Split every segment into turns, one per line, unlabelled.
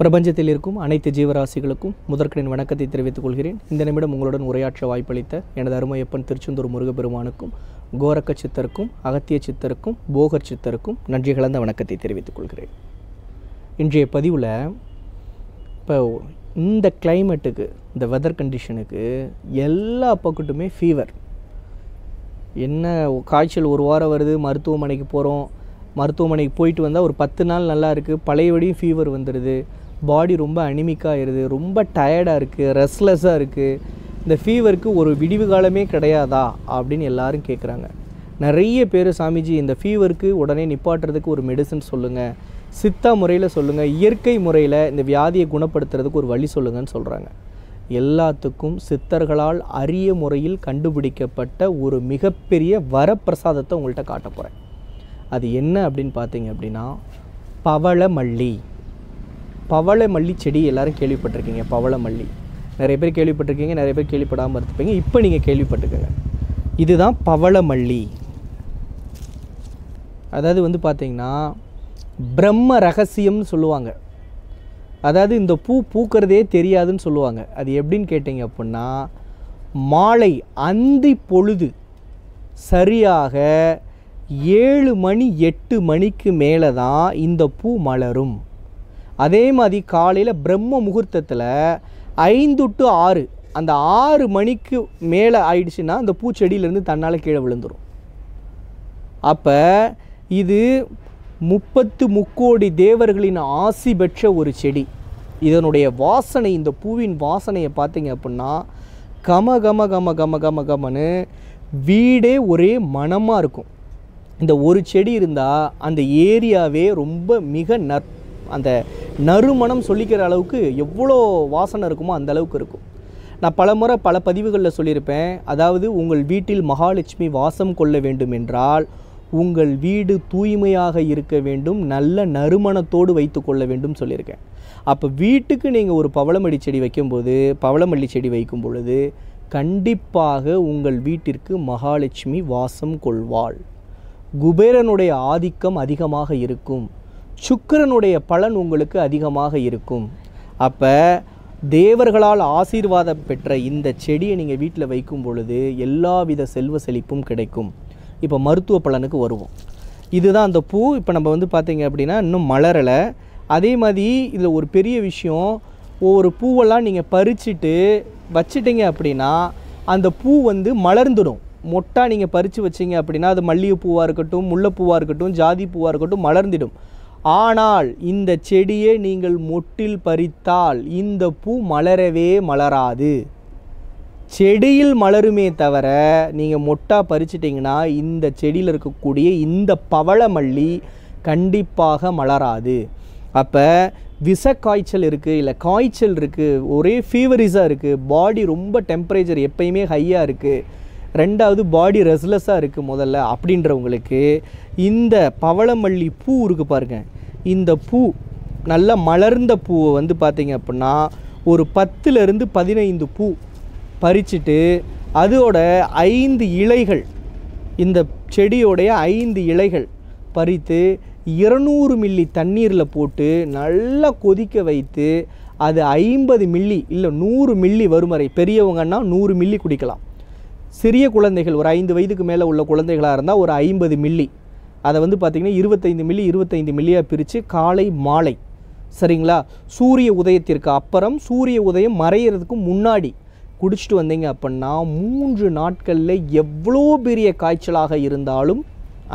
பிரபஞ்சத்தில் இருக்கும் அனைத்து ஜீவராசிகளுக்கும் முதற்கனின் வணக்கத்தை தெரிவித்துக் கொள்கிறேன். இந்த நிமிடம் உங்களுடன் உரையாற்ற வாய்ப்பளித்த எனது அருமையப்பன் திருச்செந்தூர் முருகப்பெருமானுக்கும் கோரக்க சித்தருக்கும் அகத்திய சித்தருக்கும் போகர் சித்தருக்கும் நன்றி கலந்த வணக்கத்தை தெரிவித்துக் கொள்கிறேன். இன்றைய பதிவில் இப்போ இந்த கிளைமேட்டுக்கு இந்த வெதர் கண்டிஷனுக்கு எல்லா பக்கத்துமே ஃபீவர் என்ன காய்ச்சல் ஒரு வாரம் வருது மருத்துவமனைக்கு போகிறோம் மருத்துவமனைக்கு போயிட்டு வந்தால் ஒரு பத்து நாள் நல்லா இருக்குது பழையபடியும் ஃபீவர் வந்துடுது பாடி ரொம்ப அனிமிக்காகிடுது ரொம்ப டயர்டாக இருக்குது ரெஸ்ட்லெஸ்ஸாக இருக்குது இந்த ஃபீவருக்கு ஒரு விடிவு காலமே கிடையாதா? அப்படின்னு எல்லாரும் கேட்குறாங்க நிறைய பேர் சாமிஜி இந்த ஃபீவருக்கு உடனே நிப்பாட்டுறதுக்கு ஒரு மெடிசன் சொல்லுங்கள் சித்தா முறையில் சொல்லுங்கள் இயற்கை முறையில் இந்த வியாதியை குணப்படுத்துறதுக்கு ஒரு வழி சொல்லுங்கன்னு சொல்கிறாங்க எல்லாத்துக்கும் சித்தர்களால் அரிய முறையில் கண்டுபிடிக்கப்பட்ட ஒரு மிகப்பெரிய வரப்பிரசாதத்தை உங்கள்கிட்ட காட்ட போகிறேன் அது என்ன அப்படின்னு பார்த்தீங்க அப்படின்னா பவளமல்லி பவளமல்லி செடி எல்லாரும் கேள்விப்பட்டிருக்கீங்க பவளமல்லி. நிறைய பேர் கேள்விப்பட்டிருக்கீங்க நிறைய பேர் கேள்விப்படாமல் இருப்பீங்க இப்போ நீங்கள் கேள்விப்பட்டிருக்கீங்க. இதுதான் பவளமல்லி. அதாவது வந்து பார்த்தீங்கன்னா பிரம்ம ரகசியம்னு சொல்லுவாங்க. அதாவது இந்த பூ பூக்கிறதே தெரியாதுன்னு சொல்லுவாங்க. அது எப்படின்னு கேட்டிங்க அப்படின்னா மாலை அந்தி பொழுது சரியாக ஏழு மணி எட்டு மணிக்கு மேலே தான் இந்த பூ மலரும். அதே மாதிரி காலையில் பிரம்ம முகூர்த்தத்தில் ஐந்து டு ஆறு அந்த ஆறு மணிக்கு மேலே ஆயிடுச்சுன்னா அந்த பூச்செடியிலேருந்து தன்னால் கீழே விழுந்துடும் அப்போ இது முப்பத்து முக்கோடி தேவர்களின் ஆசி பெற்ற ஒரு செடி. இதனுடைய வாசனை இந்த பூவின் வாசனையை பார்த்தீங்க அப்படின்னா கம கம கம கம கம வீடே ஒரே மணமாக இருக்கும். இந்த ஒரு செடி இருந்தால் அந்த ஏரியாவே ரொம்ப மிக நற் அந்த நறுமணம் சொல்லிக்கிற அளவுக்கு எவ்வளோ வாசனை இருக்குமோ அந்த அளவுக்கு இருக்கும். நான் பல முறை பல பதிவுகளில் சொல்லியிருப்பேன் அதாவது உங்கள் வீட்டில் மகாலட்சுமி வாசம் கொள்ள வேண்டும் என்றால் உங்கள் வீடு தூய்மையாக இருக்க வேண்டும் நல்ல நறுமணத்தோடு வைத்து கொள்ள வேண்டும் சொல்லியிருக்கேன். அப்போ வீட்டுக்கு நீங்கள் ஒரு பவளமல்லி செடி வைக்கும்போது பவளமல்லி செடி வைக்கும் பொழுது கண்டிப்பாக உங்கள் வீட்டிற்கு மகாலட்சுமி வாசம் கொள்வாள். குபேரனுடைய ஆதிக்கம் அதிகமாக இருக்கும். சுக்கிரனுடைய பலன் உங்களுக்கு அதிகமாக இருக்கும். அப்போ தேவர்களால் ஆசீர்வாதம் பெற்ற இந்த செடியை நீங்கள் வீட்டில் வைக்கும் பொழுது எல்லாவித செல்வ செழிப்பும் கிடைக்கும். இப்போ மருத்துவ பலனுக்கு வருவோம். இதுதான் அந்த பூ. இப்போ நம்ம வந்து பார்த்தீங்க அப்படின்னா இன்னும் மலரலை. அதே மாதிரி இதில் ஒரு பெரிய விஷயம் ஒவ்வொரு பூவெல்லாம் நீங்கள் பறிச்சுட்டு வச்சிட்டிங்க அப்படின்னா அந்த பூ வந்து மலர்ந்துடும். மொட்டா நீங்கள் பறித்து வச்சிங்க அப்படின்னா அது மல்லிகைப்பூவாக இருக்கட்டும் முல்லைப்பூவாக இருக்கட்டும் ஜாதி பூவாக இருக்கட்டும் மலர்ந்திடும். ஆனால் இந்த செடியை நீங்கள் மொட்டில் பறித்தால் இந்த பூ மலரவே மலராது. செடியில் மலருமே தவிர நீங்கள் மொட்டாக பறிச்சிட்டிங்கன்னா இந்த செடியில் இருக்கக்கூடிய இந்த பவளமல்லி கண்டிப்பாக மலராது. அப்போ விஷ காய்ச்சல் இருக்குது இல்லை காய்ச்சல் இருக்குது ஒரே ஃபீவரிஸாக இருக்குது பாடி ரொம்ப டெம்பரேச்சர் எப்பயுமே ஹையாக இருக்குது ரெண்டாவது பாடி ரெஸ்லெஸ்ஸாக இருக்குது முதல்ல அப்படின்றவங்களுக்கு இந்த பவளமல்லி பூ இருக்குது பாருங்கள் இந்த பூ நல்ல மலர்ந்த பூவை வந்து பார்த்திங்க அப்படின்னா ஒரு பத்துலேருந்து பதினைந்து பூ பறிச்சுட்டு அதோட ஐந்து இலைகள் இந்த செடியோடைய ஐந்து இலைகள் பறித்து இருநூறு மில்லி தண்ணீரில் போட்டு நல்லா கொதிக்க வைத்து அது ஐம்பது மில்லி இல்லை நூறு மில்லி வரும் வரை பெரியவங்கன்னா நூறு மில்லி குடிக்கலாம். சிறிய குழந்தைகள் ஒரு ஐந்து வயதுக்கு மேலே உள்ள குழந்தைகளாக இருந்தால் ஒரு ஐம்பது மில்லி. அதை வந்து பார்த்திங்கன்னா இருபத்தைந்து மில்லி இருபத்தைந்து மில்லியாக பிரித்து காலை மாலை. சரிங்களா? சூரிய உதயத்திற்கு அப்புறம் சூரிய உதயம் மறையிறதுக்கு முன்னாடி குடிச்சிட்டு வந்தீங்க அப்படின்னா மூன்று நாட்களில் எவ்வளோ பெரிய காய்ச்சலாக இருந்தாலும்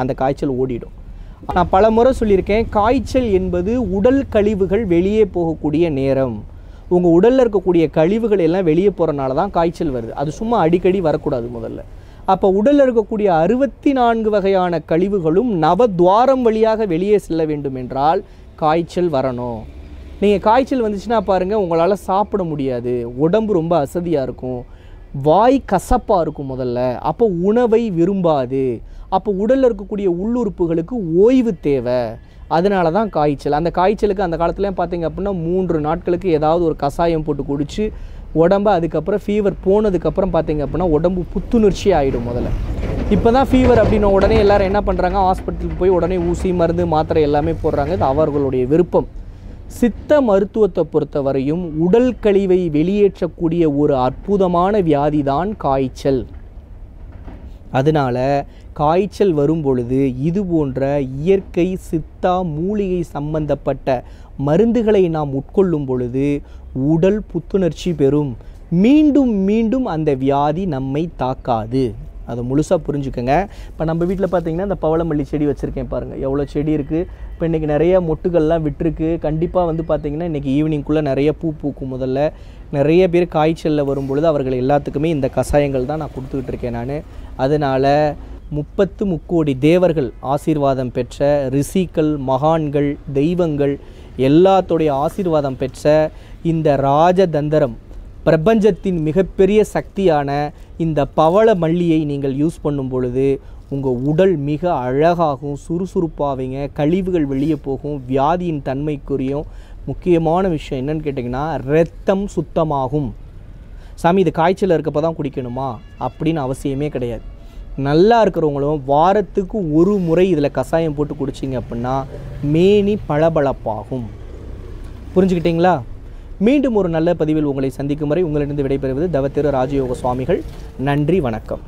அந்த காய்ச்சல் ஓடிடும். நான் பல முறை சொல்லியிருக்கேன் காய்ச்சல் என்பது உடல் கழிவுகள் வெளியே போகக்கூடிய நேரம். உங்கள் உடலில் இருக்கக்கூடிய கழிவுகள் எல்லாம் வெளியே போகிறனால தான் காய்ச்சல் வருது. அது சும்மா அடிக்கடி வரக்கூடாது முதல்ல. அப்போ உடலில் இருக்கக்கூடிய அறுபத்தி நான்கு வகையான கழிவுகளும் நவத்வாரம் வழியாக வெளியே செல்ல வேண்டும் என்றால் காய்ச்சல் வரணும். நீங்கள் காய்ச்சல் வந்துச்சுன்னா பாருங்கள் உங்களால் சாப்பிட முடியாது. உடம்பு ரொம்ப அசதியாக இருக்கும். வாய் கசப்பாக இருக்கும் முதல்ல. அப்போ உணவை விரும்பாது. அப்போ உடலில் இருக்கக்கூடிய உள்ளுறுப்புகளுக்கு ஓய்வு தேவை. அதனால தான் காய்ச்சல். அந்த காய்ச்சலுக்கு அந்த காலத்துலேயும் பார்த்தீங்க அப்படின்னா மூன்று நாட்களுக்கு ஏதாவது ஒரு கஷாயம் போட்டு குடித்து உடம்ப அதுக்கப்புறம் ஃபீவர் போனதுக்கப்புறம் பார்த்தீங்க அப்படின்னா உடம்பு புத்துணர்ச்சி ஆகிடும் முதல்ல. இப்போ தான் ஃபீவர் அப்படின்ன உடனே எல்லாரும் என்ன பண்ணுறாங்க ஹாஸ்பிட்டலுக்கு போய் உடனே ஊசி மருந்து மாத்திரை எல்லாமே போடுறாங்க. இது அவர்களுடைய விருப்பம். சித்த மருத்துவத்தை பொறுத்தவரையும் உடல் கழிவை வெளியேற்றக்கூடிய ஒரு அற்புதமான வியாதி தான் காய்ச்சல். அதனால காய்ச்சல் வரும் பொழுது இது போன்ற இயற்கை சித்தா மூலிகை சம்பந்தப்பட்ட மருந்துகளை நாம் உட்கொள்ளும் பொழுது உடல் புத்துணர்ச்சி பெறும். மீண்டும் மீண்டும் அந்த வியாதி நம்மை தாக்காது. அதை முழுசாக புரிஞ்சுக்கோங்க. இப்போ நம்ம வீட்டில் பார்த்தீங்கன்னா இந்த பவளமல்லி செடி வச்சுருக்கேன் பாருங்கள் எவ்வளோ செடி இருக்குது இப்போ இன்றைக்கி நிறைய மொட்டுகள்லாம் விட்டுருக்கு. கண்டிப்பாக வந்து பார்த்திங்கன்னா இன்றைக்கி ஈவினிங்குள்ளே நிறைய பூ பூக்கும் முதல்ல. நிறைய பேர் காய்ச்சலில் வரும் பொழுது அவர்கள் எல்லாத்துக்குமே இந்த கஷாயங்கள் தான் நான் கொடுத்துக்கிட்டு இருக்கேன் நான். அதனால் முப்பத்து முக்கோடி தேவர்கள் ஆசீர்வாதம் பெற்ற ரிஷிகள் மகான்கள் தெய்வங்கள் எல்லாத்துடைய ஆசீர்வாதம் பெற்ற இந்த ராஜதந்திரம் பிரபஞ்சத்தின் மிகப்பெரிய சக்தியான இந்த பவள மல்லியை நீங்கள் யூஸ் பண்ணும் பொழுது உங்கள் உடல் மிக அழகாகும் சுறுசுறுப்பாவீங்க கழிவுகள் வெளியே போகும் வியாதியின் தன்மைக்குரியும் முக்கியமான விஷயம் என்னன்னு கேட்டிங்கன்னா ரத்தம் சுத்தமாகும். சாமி இது காய்ச்சல் இருக்கப்போ தான் குடிக்கணுமா? அப்படின்னு அவசியமே கிடையாது. நல்லா இருக்கிறவங்களும் வாரத்துக்கு ஒரு முறை இதில் கஷாயம் போட்டு குடிச்சிங்க அப்படின்னா மேனி பளபளப்பாகும். புரிஞ்சுக்கிட்டீங்களா? மீண்டும் ஒரு நல்ல பதிவில் உங்களை சந்திக்கும் வரை உங்களிடம் விடைபெறுவது தவத்திரு ராஜயோக சுவாமிகள். நன்றி வணக்கம்.